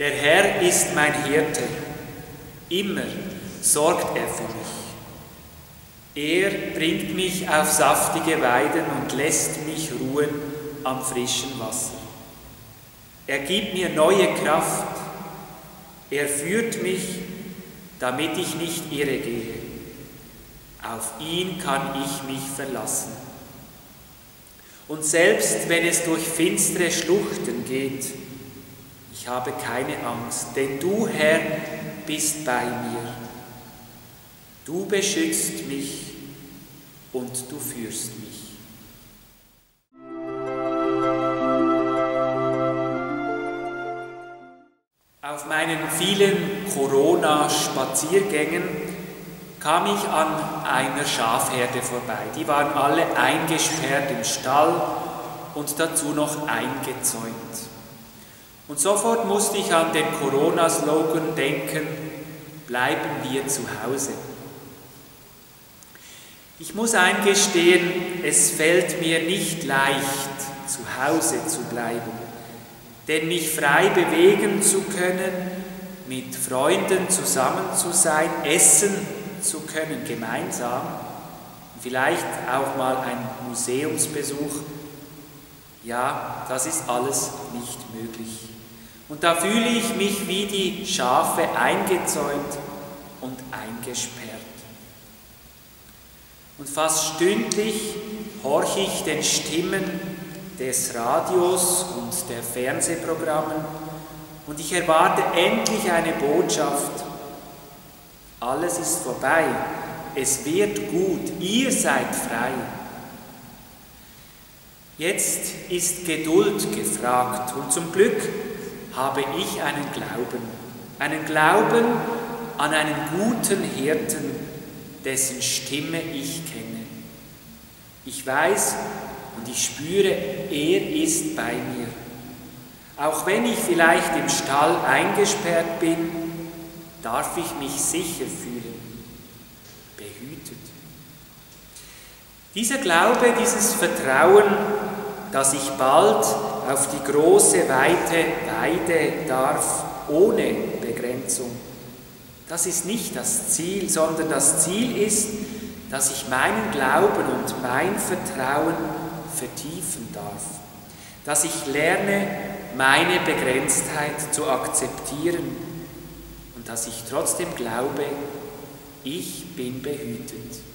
Der Herr ist mein Hirte, immer sorgt er für mich. Er bringt mich auf saftige Weiden und lässt mich ruhen am frischen Wasser. Er gibt mir neue Kraft, er führt mich, damit ich nicht irre gehe. Auf ihn kann ich mich verlassen. Und selbst wenn es durch finstere Schluchten geht, ich habe keine Angst, denn du, Herr, bist bei mir. Du beschützt mich und du führst mich. Auf meinen vielen Corona-Spaziergängen kam ich an einer Schafherde vorbei. Die waren alle eingesperrt im Stall und dazu noch eingezäunt. Und sofort musste ich an den Corona-Slogan denken, bleiben wir zu Hause. Ich muss eingestehen, es fällt mir nicht leicht, zu Hause zu bleiben, denn mich frei bewegen zu können, mit Freunden zusammen zu sein, essen zu können gemeinsam, vielleicht auch mal ein Museumsbesuch, ja, das ist alles nicht möglich. Und da fühle ich mich wie die Schafe eingezäunt und eingesperrt. Und fast stündlich horche ich den Stimmen des Radios und der Fernsehprogrammen und ich erwarte endlich eine Botschaft. Alles ist vorbei, es wird gut, ihr seid frei. Jetzt ist Geduld gefragt und zum Glück habe ich einen Glauben, einen Glauben an einen guten Hirten, dessen Stimme ich kenne. Ich weiß und ich spüre, er ist bei mir. Auch wenn ich vielleicht im Stall eingesperrt bin, darf ich mich sicher fühlen, behütet. Dieser Glaube, dieses Vertrauen, dass ich bald auf die große, weite Weide darf, ohne Begrenzung. Das ist nicht das Ziel, sondern das Ziel ist, dass ich meinen Glauben und mein Vertrauen vertiefen darf. Dass ich lerne, meine Begrenztheit zu akzeptieren und dass ich trotzdem glaube, ich bin behütet.